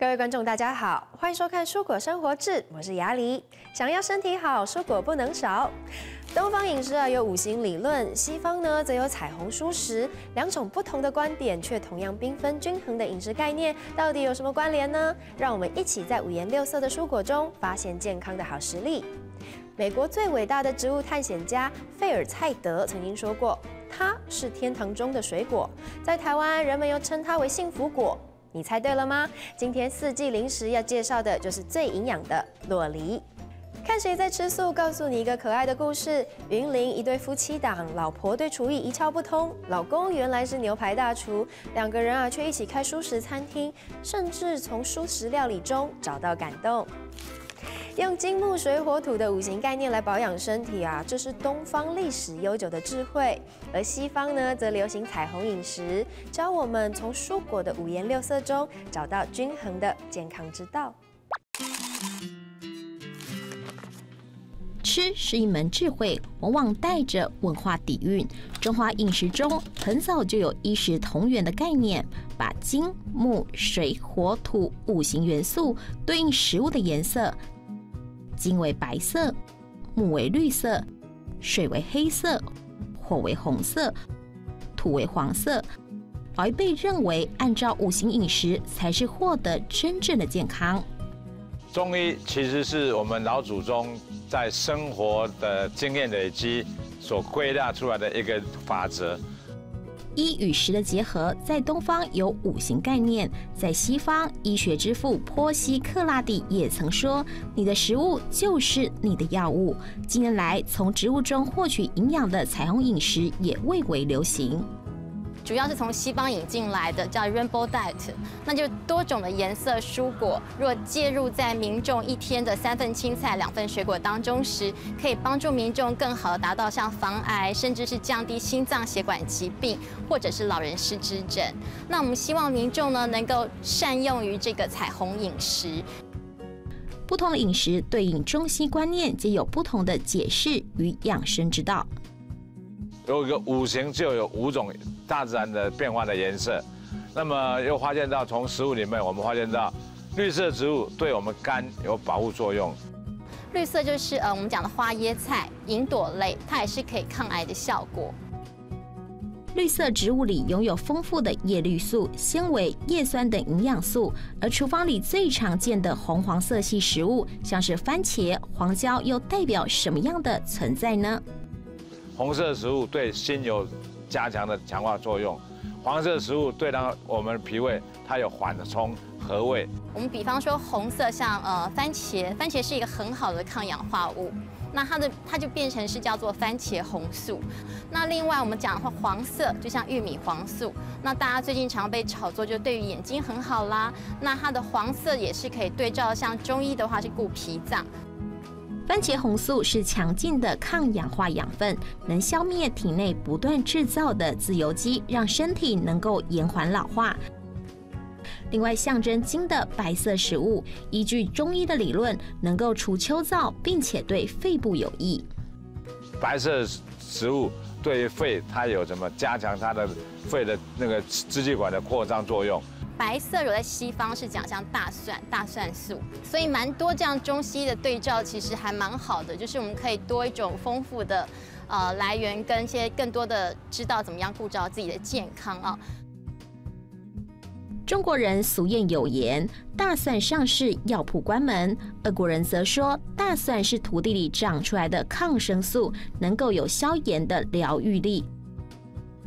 各位观众，大家好，欢迎收看《蔬果生活志》，我是雅里。想要身体好，蔬果不能少。东方饮食啊有五行理论，西方呢则有彩虹蔬食，两种不同的观点，却同样缤纷均衡的饮食概念，到底有什么关联呢？让我们一起在五颜六色的蔬果中发现健康的好实力。美国最伟大的植物探险家费尔蔡德曾经说过，它是天堂中的水果，在台湾人们又称它为幸福果。你猜对了吗？今天四季零食要介绍的就是最营养的洛梨。看谁在吃素，告诉你一个可爱的故事。云林一对夫妻档，老婆对厨艺一窍不通，老公原来是牛排大厨，两个人啊却一起开素食餐厅，甚至从素食料理中找到感动。用金木水火土的五行概念来保养身体啊，这是东方历史悠久的智慧。而西方呢，则流行彩虹饮食，教我们从蔬果的五颜六色中找到均衡的健康之道。吃是一门智慧，往往带着文化底蕴。中华饮食中很早就有衣食同源的概念，把金木水火土五行元素对应食物的颜色。金为白色，木为绿色，水为黑色，火为红色，土为黄色，而被认为按照五行饮食才是获得真正的健康。中医其实是我们老祖宗在生活的经验累积所归纳出来的一个法则。一与十的结合，在东方有五行概念，在西方医学之父波西克拉底也曾说：“你的食物就是你的药物。”近年来，从植物中获取营养的彩虹饮食也蔚为流行。主要是从西方引进来的，叫 Rainbow Diet，那就多种的颜色蔬果，若介入在民众一天的三份青菜、两份水果当中时，可以帮助民众更好的达到像防癌，甚至是降低心脏血管疾病，或者是老人失智症。那我们希望民众呢能够善用于这个彩虹饮食。不同的饮食对应中西观念，皆有不同的解释与养生之道。有一个五行就有五种大自然的变化的颜色，那么又发现到从食物里面，我们发现到绿色植物对我们肝有保护作用。绿色就是呃我们讲的花椰菜、银朵类，它也是可以抗癌的效果。绿色植物里拥有丰富的叶绿素、纤维、叶酸等营养素，而厨房里最常见的红黄色系食物，像是番茄、黄椒，又代表什么样的存在呢？红色食物对心有加强的强化作用，黄色食物对让我们脾胃它有缓冲和胃。我们比方说红色像呃番茄，番茄是一个很好的抗氧化物，那它的它就变成是叫做番茄红素。那另外我们讲的话黄色就像玉米黄素，那大家最近常被炒作就对于眼睛很好啦，那它的黄色也是可以对照像中医的话是顾脾脏。番茄红素是强劲的抗氧化养分，能消灭体内不断制造的自由基，让身体能够延缓老化。另外，象征金的白色食物，依据中医的理论，能够除秋燥，并且对肺部有益。白色食物对于肺，它有什么加强它的肺的那个支气管的扩张作用？白色有在西方是讲像大蒜、大蒜素，所以蛮多这样中西的对照，其实还蛮好的。就是我们可以多一种丰富的呃来源，跟一些更多的知道怎么样顾照自己的健康啊。中国人俗谚有言：“大蒜上市，药铺关门。”俄国人则说：“大蒜是土地里长出来的抗生素，能够有消炎的疗愈力。”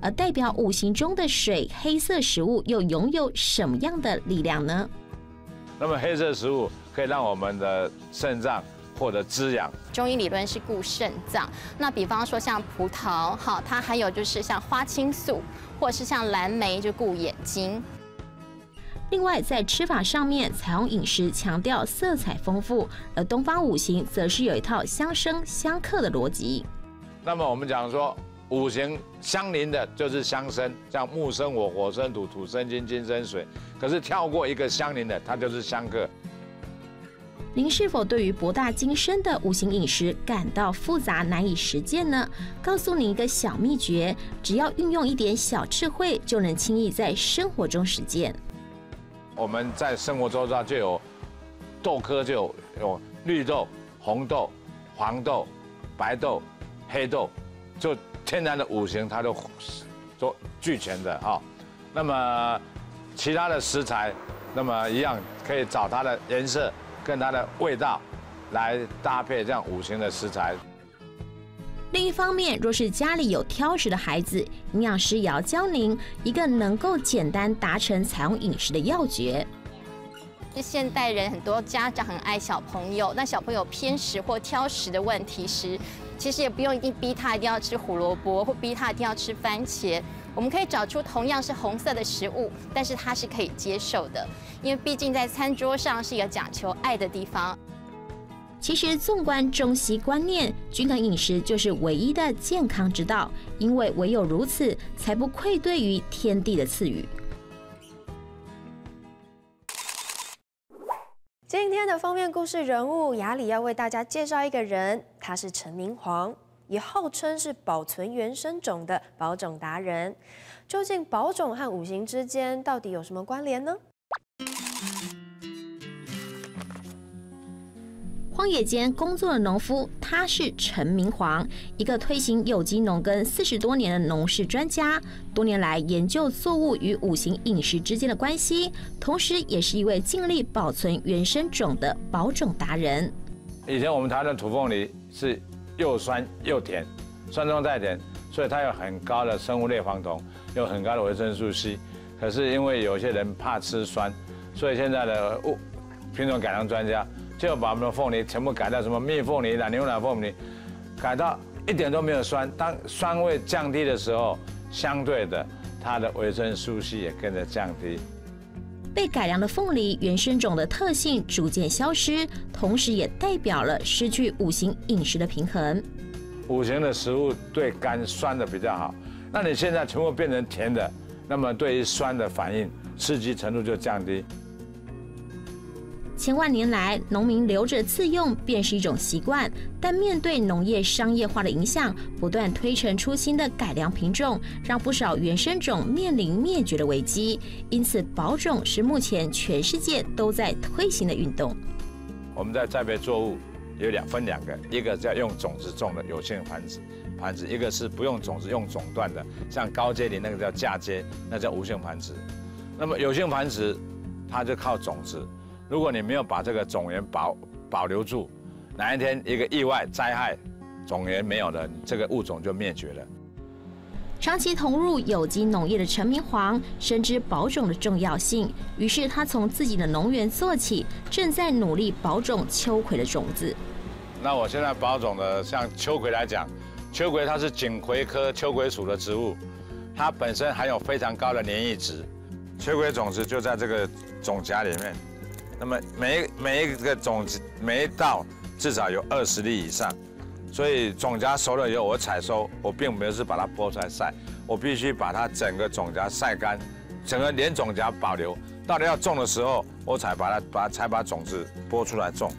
而代表五行中的水黑色食物又拥有什么样的力量呢？那么黑色食物可以让我们的肾脏获得滋养。中医理论是顾肾脏，那比方说像葡萄，好，它还有就是像花青素，或者是像蓝莓就顾眼睛。另外在吃法上面，彩虹饮食强调色彩丰富，而东方五行则是有一套相生相克的逻辑。那么我们讲说。五行相邻的就是相生，像木生火，火生土，土生金，金生水。可是跳过一个相邻的，它就是相克。您是否对于博大精深的五行饮食感到复杂难以实践呢？告诉你一个小秘诀，只要运用一点小智慧，就能轻易在生活中实践。我们在生活周遭就有豆科，就有有绿豆、红豆、黄豆、白豆、黑豆，就天然的五行它都都俱全的哈。那么其他的食材，那么一样可以找它的颜色跟它的味道来搭配这样五行的食材。另一方面，若是家里有挑食的孩子，营养师也要教您一个能够简单达成采用饮食的要诀。是现代人很多家长很爱小朋友，那小朋友偏食或挑食的问题时，其实也不用一定逼他一定要吃胡萝卜，或逼他一定要吃番茄。我们可以找出同样是红色的食物，但是他是可以接受的，因为毕竟在餐桌上是一个讲求爱的地方。其实，纵观中西观念，均衡饮食就是唯一的健康之道，因为唯有如此，才不愧对于天地的赐予。今天的封面故事人物雅里要为大家介绍一个人，他是陈明皇，也号称是保存原生种的保种达人。究竟保种和五行之间到底有什么关联呢？荒野间工作的农夫，他是陈明煌，一个推行有机农耕四十多年的农事专家，多年来研究作物与五行饮食之间的关系，同时也是一位尽力保存原生种的保种达人。以前我们台湾的土凤梨是又酸又甜，酸中带甜，所以它有很高的生物类黄酮，有很高的维生素 C。可是因为有些人怕吃酸，所以现在的物品种改良专家。就把我们的凤梨全部改到什么蜜凤梨啦、牛奶凤梨，改到一点都没有酸。当酸味降低的时候，相对的，它的维生素 C 也跟着降低。被改良的凤梨原生种的特性逐渐消失，同时也代表了失去五行饮食的平衡。五行的食物对肝酸的比较好，那你现在全部变成甜的，那么对于酸的反应刺激程度就降低。千万年来，农民留着自用便是一种习惯。但面对农业商业化的影响，不断推陈出新的改良品种，让不少原生种面临灭绝的危机。因此，保种是目前全世界都在推行的运动。我们在栽培作物有两分两个，一个叫用种子种的有性繁殖，繁殖；一个是不用种子用种段的，像高阶林那个叫嫁接，那叫无性繁殖。那么有性繁殖，它就靠种子。如果你没有把这个种源保保留住，哪一天一个意外灾害，种源没有了，这个物种就灭绝了。长期投入有机农业的陈明煌深知保种的重要性，于是他从自己的农园做起，正在努力保种秋葵的种子。那我现在保种的，像秋葵来讲，秋葵它是锦葵科秋葵属的植物，它本身含有非常高的粘液值，秋葵种子就在这个种荚里面。那么每每一个种子每一道至少有二十粒以上，所以种荚熟了以后我采收，我并没有是把它剥出来晒，我必须把它整个种荚晒干，整个连种荚保留，到了要种的时候，我才把它把才把种子剥出来种。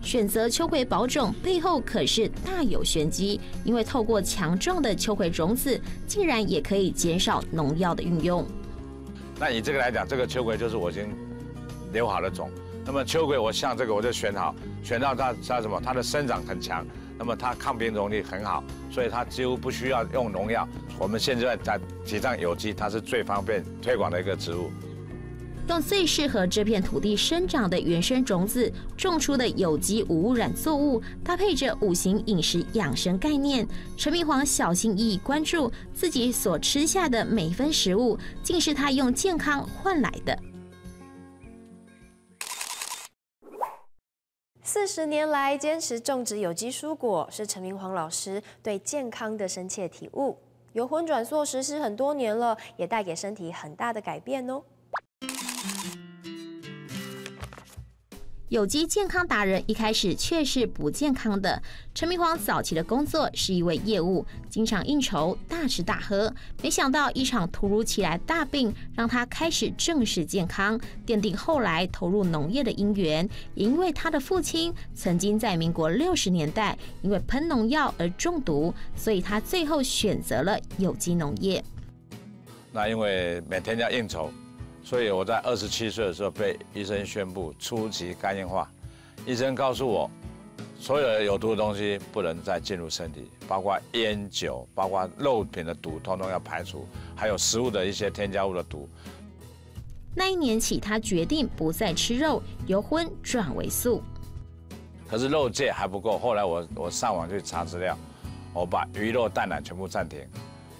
选择秋葵保种背后可是大有玄机，因为透过强壮的秋葵种子，竟然也可以减少农药的运用。那以这个来讲，这个秋葵就是我已经。留好的种，那么秋葵我像这个我就选好，选到它它什么？它的生长很强，那么它抗病虫力很好，所以它几乎不需要用农药。我们现在在提倡有机，它是最方便推广的一个植物。用最适合这片土地生长的原生种子种出的有机无污染作物，搭配着五行饮食养生概念，陈明煌小心翼翼关注自己所吃下的每一分食物，竟是他用健康换来的。四十年来坚持种植有机蔬果，是陈明煌老师对健康的深切体悟。由荤转素实施很多年了，也带给身体很大的改变哦。有机健康达人一开始却是不健康的。陈明煌早期的工作是一位业务，经常应酬，大吃大喝。没想到一场突如其来大病，让他开始正视健康，奠定后来投入农业的因缘。也因为他的父亲曾经在民国六十年代因为喷农药而中毒，所以他最后选择了有机农业。那因为每天要应酬。所以我在二十七岁的时候被医生宣布初级肝硬化。医生告诉我，所有的有毒的东西不能再进入身体，包括烟酒、包括肉品的毒，通通要排除，还有食物的一些添加物的毒。那一年起，他决定不再吃肉，由荤转为素。可是肉戒还不够，后来我我上网去查资料，我把鱼肉蛋奶全部暂停，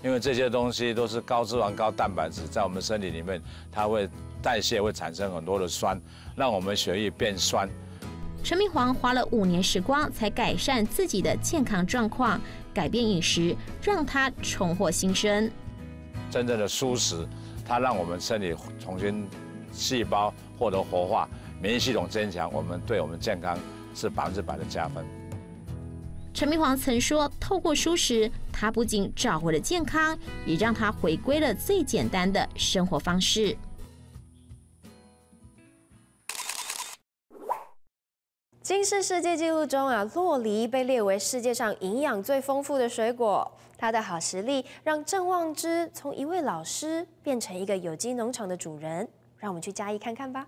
因为这些东西都是高脂肪、高蛋白质，在我们身体里面，它会代谢会产生很多的酸，让我们血液变酸。陈明煌花了五年时光，才改善自己的健康状况，改变饮食，让他重获新生。真正的素食，它让我们身体重新细胞获得活化，免疫系统增强，我们对我们健康。是百分之百的加分。陈明煌曾说：“透过舒食，他不仅找回了健康，也让他回归了最简单的生活方式。”金氏世界纪录中啊，洛梨被列为世界上营养最丰富的水果。他的好实力让郑望之从一位老师变成一个有机农场的主人。让我们去嘉义看看吧。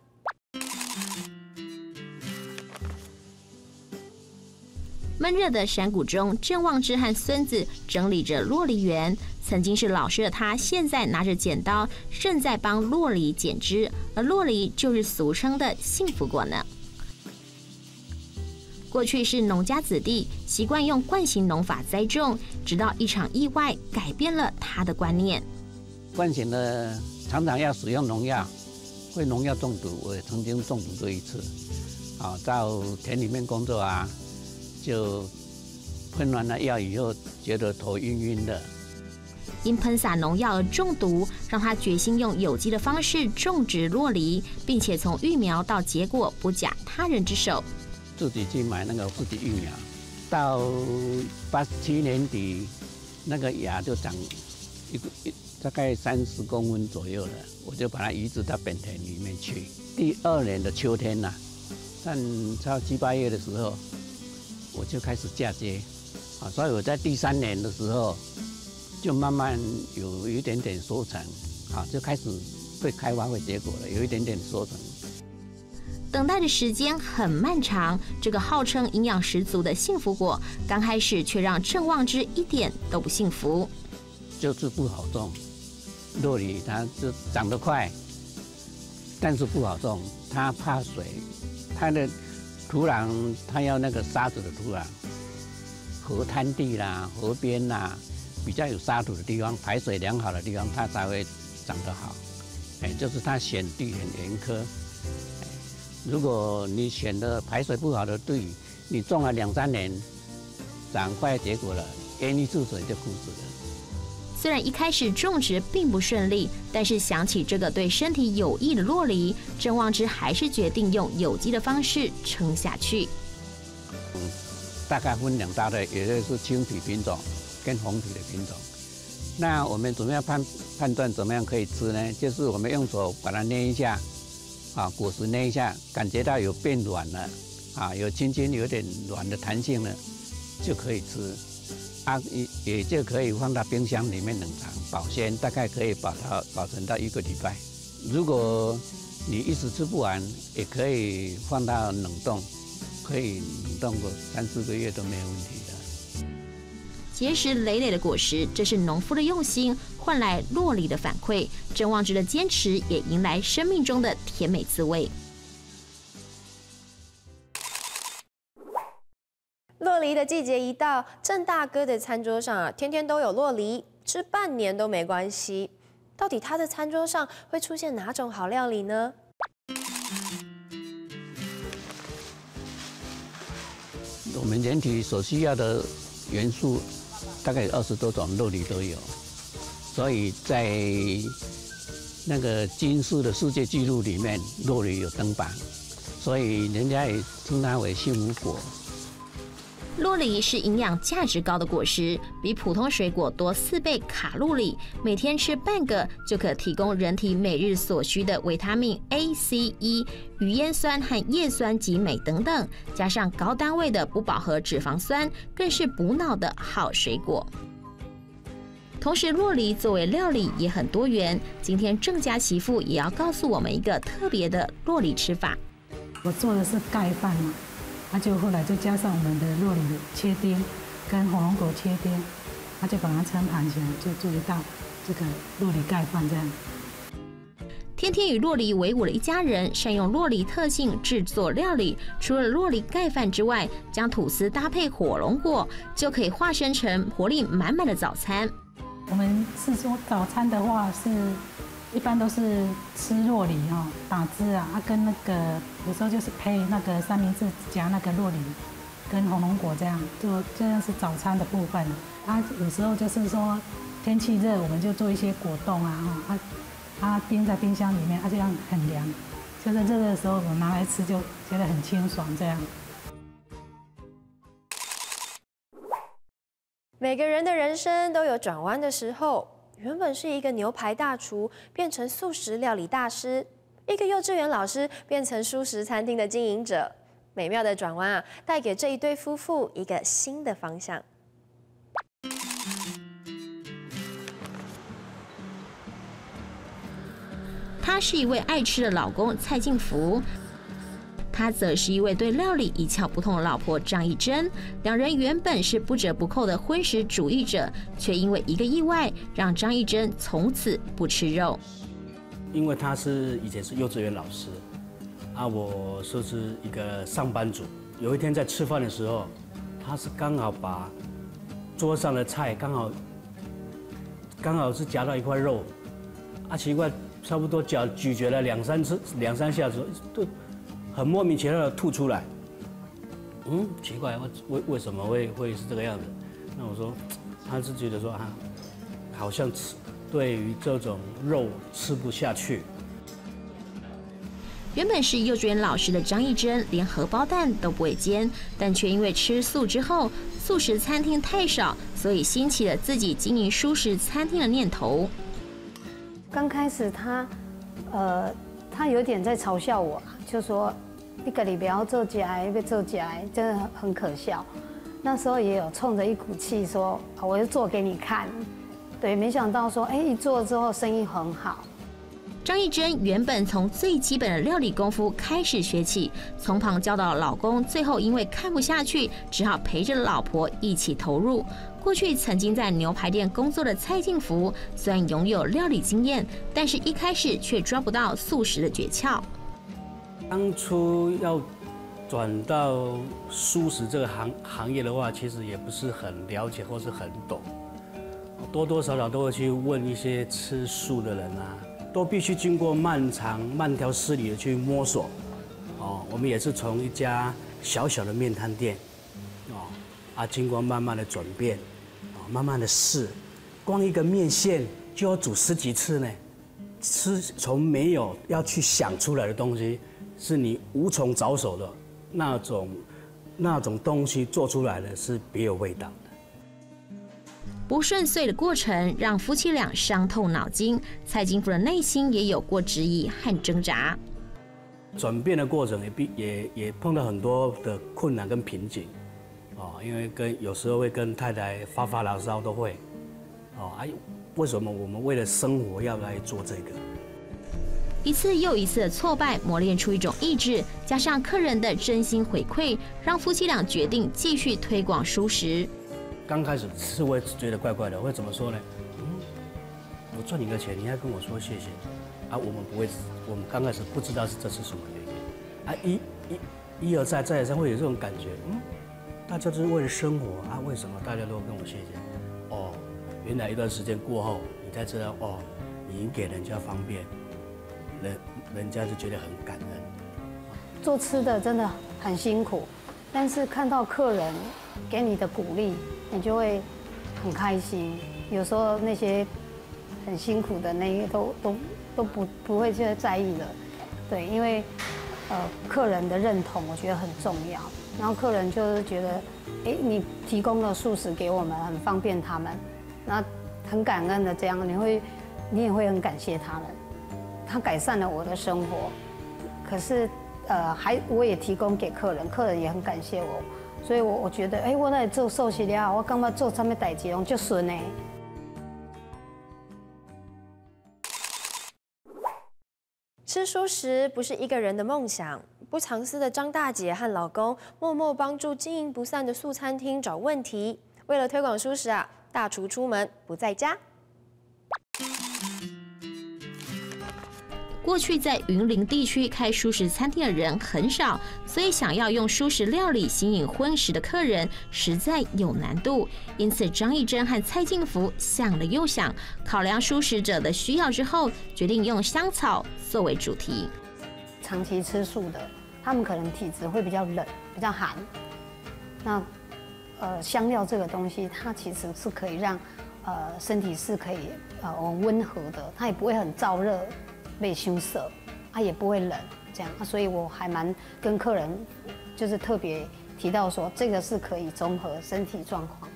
闷热的山谷中，郑旺之和孙子整理着洛梨园。曾经是老师的他，现在拿着剪刀，正在帮洛梨剪枝。而洛梨就是俗称的幸福果呢。过去是农家子弟，习惯用惯性农法栽种，直到一场意外改变了他的观念。惯性的常常要使用农药，会农药中毒。我也曾经中毒过一次。啊，到田里面工作啊。就喷完了药以后，觉得头晕晕的。因喷洒农药而中毒，让他决心用有机的方式种植洛梨，并且从育苗到结果不假他人之手。自己去买那个自己育苗，到八七年底，那个芽就长一个一大概三十公分左右了，我就把它移植到本田里面去。第二年的秋天呐，但差七八月的时候。我就开始嫁接，啊，所以我在第三年的时候，就慢慢有一点点收成，啊，就开始会开花会结果了，有一点点收成。等待的时间很漫长，这个号称营养十足的幸福果，刚开始却让郑旺之一点都不幸福。就是不好种，洛梨它就长得快，但是不好种，它怕水，它的。土壤它要那个沙子的土壤，河滩地啦、河边啦，比较有沙土的地方，排水良好的地方，它才会长得好。哎，就是它选地很严苛。如果你选的排水不好的地，你种了两三年，长快结果了，淹一注水就枯死了。虽然一开始种植并不顺利，但是想起这个对身体有益的洛梨，郑旺之还是决定用有机的方式撑下去。嗯，大概分两大类，也就是青皮品种跟红皮的品种。那我们怎么样判判断怎么样可以吃呢？就是我们用手把它捏一下，啊，果实捏一下，感觉到有变软了，啊，有轻轻有点软的弹性了，就可以吃。它也就可以放到冰箱里面冷藏保鲜，大概可以把它保存到一个礼拜。如果你一时吃不完，也可以放到冷冻，可以冷冻个三四个月都没有问题的。结实累累的果实，这是农夫的用心换来洛里的反馈。郑旺之的坚持也迎来生命中的甜美滋味。梨的季节一到，郑大哥的餐桌上啊，天天都有洛梨，吃半年都没关系。到底他的餐桌上会出现哪种好料理呢？我们人体所需要的元素大概有二十多种，洛梨都有，所以在那个金氏的世界纪录里面，洛梨有登榜，所以人家也称它为幸福果。洛梨是营养价值高的果实，比普通水果多四倍卡路里，每天吃半个就可提供人体每日所需的维他命 A、C、E、鱼烟酸和叶酸及镁等等，加上高单位的不饱和脂肪酸，更是补脑的好水果。同时，洛梨作为料理也很多元。今天郑家媳妇也要告诉我们一个特别的洛梨吃法。我做的是盖饭，那就后来就加上我们的洛梨切丁跟火龙果切丁，他就把它撑盘起来，就做一道这个洛梨盖饭这样。天天与洛梨为伍的一家人，善用洛梨特性制作料理。除了洛梨盖饭之外，将吐司搭配火龙果，就可以化身成活力满满的早餐。我们是说早餐的话，是一般都是吃洛梨哈，打汁啊，啊跟那个有时候就是配那个三明治夹那个洛梨，跟红龙果这样，就这样是早餐的部分。啊，有时候就是说天气热，我们就做一些果冻啊，哈，啊，它冰在冰箱里面，它这样很凉，就在热的时候我拿来吃，就觉得很清爽这样。每个人的人生都有转弯的时候。原本是一个牛排大厨，变成素食料理大师；一个幼稚园老师，变成素食餐厅的经营者。美妙的转弯啊，带给这一对夫妇一个新的方向。他是一位爱吃的老公蔡进福。他则是一位对料理一窍不通的老婆张义珍，两人原本是不折不扣的荤食主义者，却因为一个意外，让张义珍从此不吃肉。因为他是以前是幼稚园老师，啊，我说是一个上班族。有一天在吃饭的时候，他是刚好把桌上的菜刚好刚好是夹到一块肉，啊，奇怪，差不多嚼咀嚼了两三次两三下子都。很莫名其妙的吐出来，嗯，奇怪，为为什么会会是这个样子？那我说，他是觉得说啊，好像吃对于这种肉吃不下去。原本是幼稚园老师的张义珍，连荷包蛋都不会煎，但却因为吃素之后，素食餐厅太少，所以兴起了自己经营素食餐厅的念头。刚开始他，呃，他有点在嘲笑我，就说。一个礼拜要做起来，一个做起来，真的很可笑。那时候也有冲着一股气说：“我就做给你看。”对，没想到说，哎，一做之后生意很好。张艺珍原本从最基本的料理功夫开始学起，从旁教导老公，最后因为看不下去，只好陪着老婆一起投入。过去曾经在牛排店工作的蔡进福，虽然拥有料理经验，但是一开始却抓不到素食的诀窍。当初要转到素食这个行行业的话，其实也不是很了解或是很懂，多多少少都会去问一些吃素的人啊，都必须经过漫长、慢条斯理的去摸索。哦，我们也是从一家小小的面摊店，哦，啊，经过慢慢的转变，啊，慢慢的试，光一个面线就要煮十几次呢，吃从没有要去想出来的东西。是你无从着手的那种那种东西做出来的是别有味道的。不顺遂的过程让夫妻俩伤透脑筋，蔡金福的内心也有过质疑和挣扎。转变的过程也必也也碰到很多的困难跟瓶颈，哦，因为跟有时候会跟太太发发牢骚都会，哦，哎，为什么我们为了生活要来做这个？一次又一次的挫败，磨练出一种意志，加上客人的真心回馈，让夫妻俩决定继续推广熟食。刚开始是会觉得怪怪的，会怎么说呢？嗯，我赚你的钱，你还跟我说谢谢？啊，我们不会，我们刚开始不知道是这是什么原因。啊，一一一而再再而三会有这种感觉，嗯，大家都是为了生活啊，为什么大家都跟我谢谢？哦，原来一段时间过后，你才知道哦，你给人家方便。人人家就觉得很感恩。做吃的真的很辛苦，但是看到客人给你的鼓励，你就会很开心。有时候那些很辛苦的那些都都都不不会去在意了，对，因为呃客人的认同我觉得很重要。然后客人就是觉得，哎，你提供了素食给我们，很方便他们，那很感恩的这样，你会你也会很感谢他们。他改善了我的生活。可是呃还我也提供给客人客人也很感谢我所以我我觉得哎我那里做寿喜料我干嘛做上面摆几种就是呢吃熟食不是一个人的梦想不藏私的张大姐和老公默默帮助经营不善的素餐厅找问题。为了推广熟食啊大厨出门不在家。过去在云林地区开素食餐厅的人很少，所以想要用素食料理吸引荤食的客人，实在有难度。因此，张义珍和蔡进福想了又想，考量素食者的需要之后，决定用香草作为主题。长期吃素的，他们可能体质会比较冷、比较寒。那呃，香料这个东西，它其实是可以让呃身体是可以呃温和的，它也不会很燥热。被羞涩，啊也不会冷，这样，所以我还蛮跟客人，就是特别提到说，这个是可以综合身体状况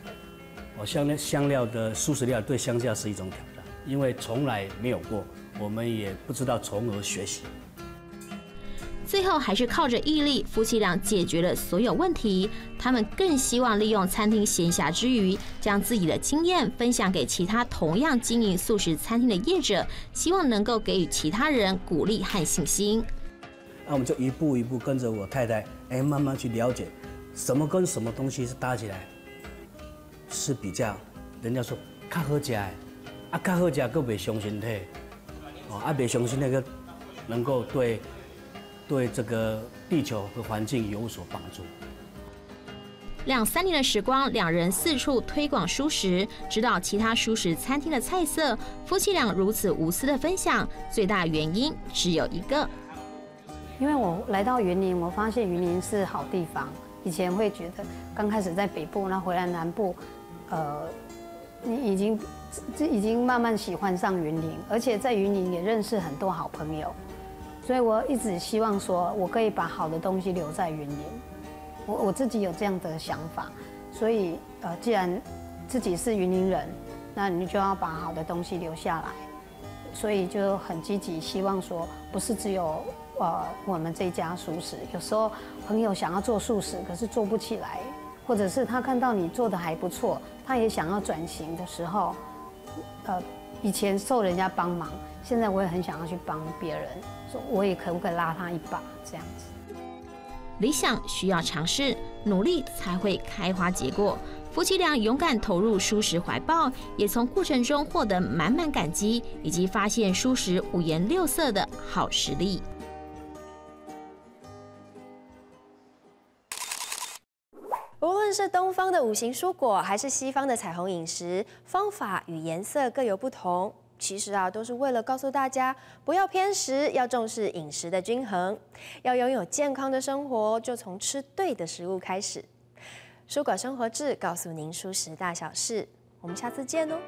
我。香料香料的素食料对香价是一种挑战，因为从来没有过，我们也不知道从何学习。最后还是靠着毅力，夫妻俩解决了所有问题。他们更希望利用餐厅闲暇之余，将自己的经验分享给其他同样经营素食餐厅的业者，希望能够给予其他人鼓励和信心。那我们就一步一步跟着我太太，哎，慢慢去了解什么跟什么东西是搭起来是比较，人家说较好食，啊，较好食，更袂伤身体，哦，啊，袂伤身体个能够对。对这个地球和环境有所帮助。两三年的时光，两人四处推广熟食，指导其他熟食餐厅的菜色。夫妻俩如此无私的分享，最大原因只有一个。因为我来到云林，我发现云林是好地方。以前会觉得刚开始在北部，那回来南部，呃，你已经这已经慢慢喜欢上云林，而且在云林也认识很多好朋友。所以我一直希望说，我可以把好的东西留在云林。我我自己有这样的想法，所以呃，既然自己是云林人，那你就要把好的东西留下来。所以就很积极，希望说，不是只有呃我们这家素食，有时候朋友想要做素食，可是做不起来，或者是他看到你做的还不错，他也想要转型的时候，呃，以前受人家帮忙，现在我也很想要去帮别人。说我也可不可以拉他一把？这样子，理想需要尝试，努力才会开花结果。夫妻俩勇敢投入舒适怀抱，也从过程中获得满满感激，以及发现舒适五颜六色的好实力。是东方的五行蔬果，还是西方的彩虹饮食，方法与颜色各有不同。其实啊，都是为了告诉大家不要偏食，要重视饮食的均衡，要拥有健康的生活，就从吃对的食物开始。蔬果生活志告诉您蔬食大小事，我们下次见哦。